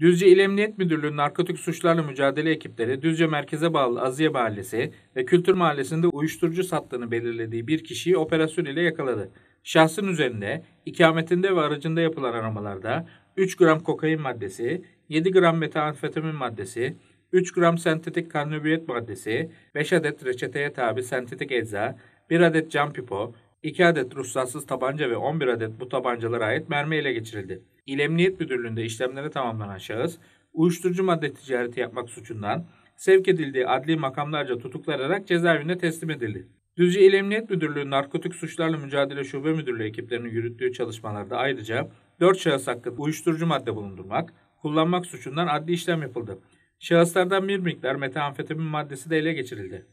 Düzce İl Emniyet Müdürlüğü Narkotik Suçlarla Mücadele ekipleri Düzce merkeze bağlı Aziye Mahallesi ve Kültür Mahallesi'nde uyuşturucu sattığını belirlediği bir kişiyi operasyon ile yakaladı. Şahsın üzerinde ikametinde ve aracında yapılan aramalarda 3 gram kokain maddesi, 7 gram metamfetamin maddesi, 3 gram sentetik karbonhidrat maddesi, 5 adet reçeteye tabi sentetik ecza, 1 adet cam pipo, 2 adet ruhsatsız tabanca ve 11 adet bu tabancalara ait mermi ele geçirildi. İl Emniyet Müdürlüğü'nde işlemleri tamamlanan şahıs, uyuşturucu madde ticareti yapmak suçundan sevk edildiği adli makamlarca tutuklanarak cezaevine teslim edildi. Düzce İl Emniyet Müdürlüğü Narkotik Suçlarla Mücadele Şube Müdürlüğü ekiplerinin yürüttüğü çalışmalarda ayrıca 4 şahıs hakkında uyuşturucu madde bulundurmak, kullanmak suçundan adli işlem yapıldı. Şahıslardan bir miktar metamfetamin maddesi de ele geçirildi.